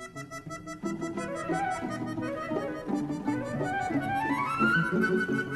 Thank you.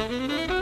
Música